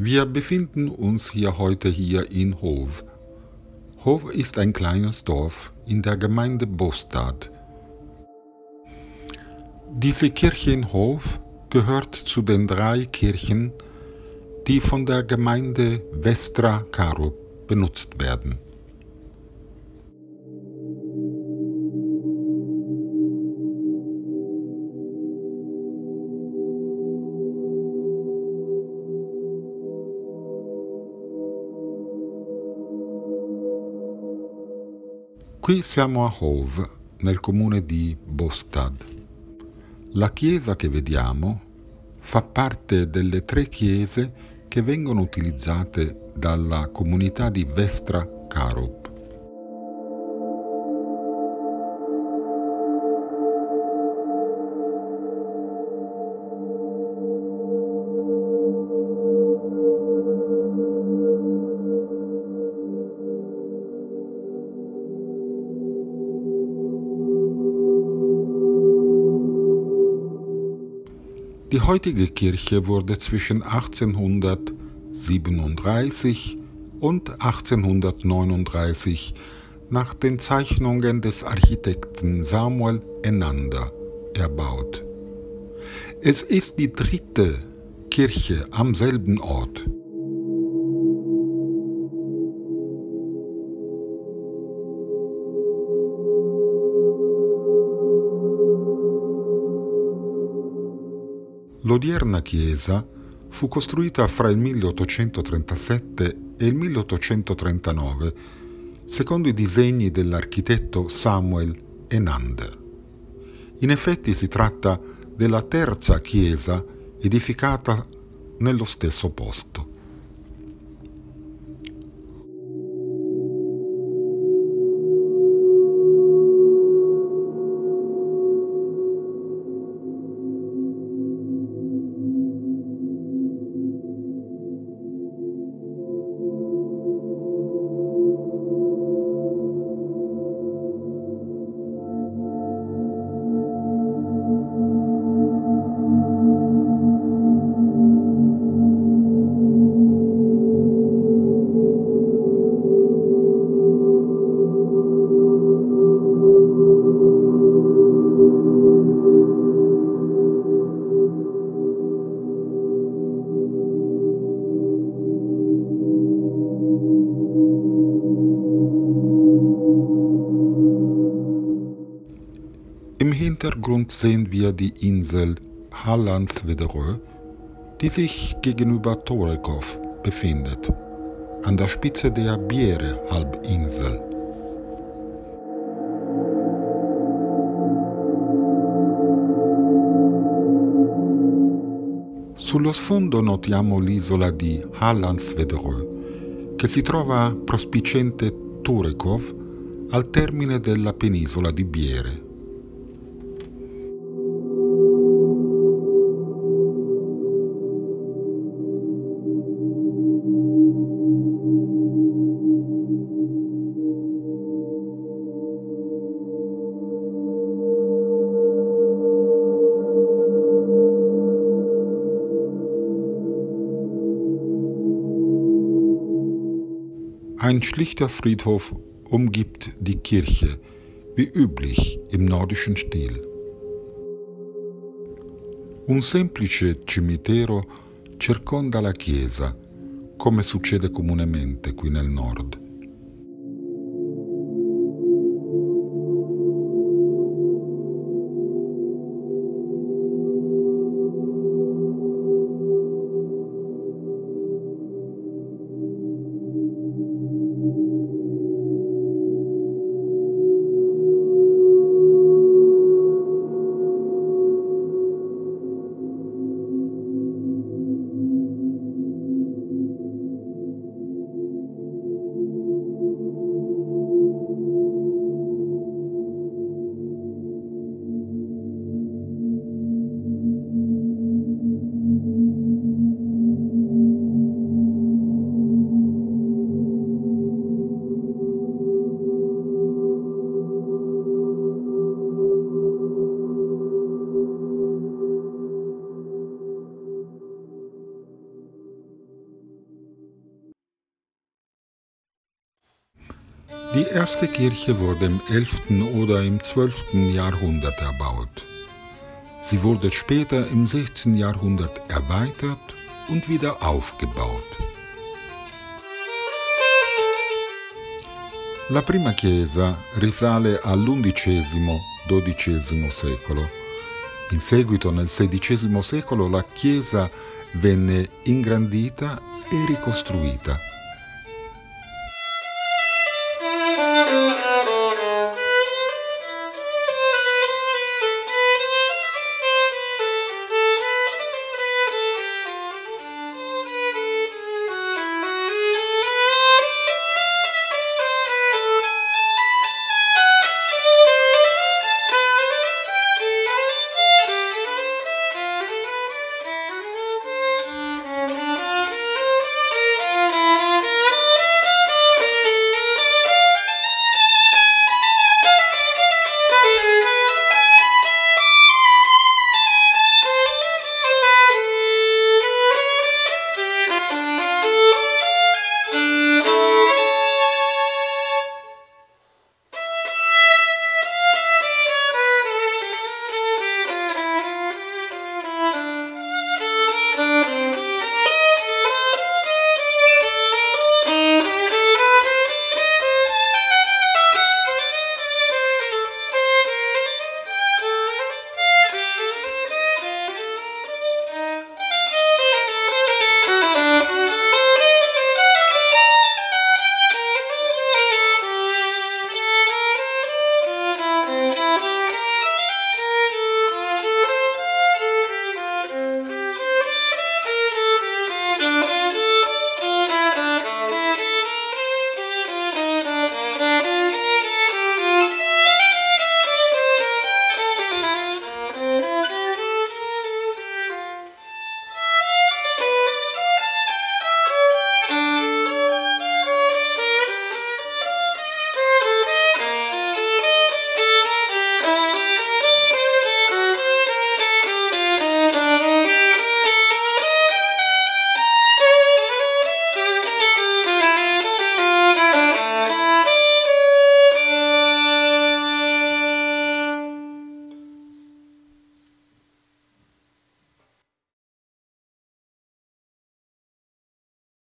Wir befinden uns hier heute hier in Hov. Hov ist ein kleines Dorf in der Gemeinde Bostad. Diese Kirche in Hov gehört zu den drei Kirchen, die von der Gemeinde Vestra Karup benutzt werden. Qui siamo a Hove, nel comune di Bostad. La chiesa che vediamo fa parte delle tre chiese che vengono utilizzate dalla comunità di Vestra Karup. Die heutige Kirche wurde zwischen 1837 und 1839 nach den Zeichnungen des Architekten Samuel Enander erbaut. Es ist die dritte Kirche am selben Ort. L'odierna chiesa fu costruita fra il 1837 e il 1839 secondo i disegni dell'architetto Samuel Enander. In effetti si tratta della terza chiesa edificata nello stesso posto. Hintergrund sehen wir die Insel Hallandsvedrö, die sich gegenüber Torekov befindet, an der Spitze der Biere-Halbinsel. Sullo sfondo notiamo l'isola di Hallandsvedrö, che si trova prospiciente Turekov al termine della penisola di Biere. Ein schlichter Friedhof umgibt die Kirche, wie üblich im nordischen Stil. Un semplice cimitero circonda la chiesa, come succede comunemente qui nel nord. Die erste Kirche wurde im 11. oder im 12. Jahrhundert erbaut. Sie wurde später im 16. Jahrhundert erweitert und wieder aufgebaut. La prima chiesa risale all'undicesimo-dodicesimo secolo. In seguito, nel XVI secolo, la chiesa venne ingrandita e ricostruita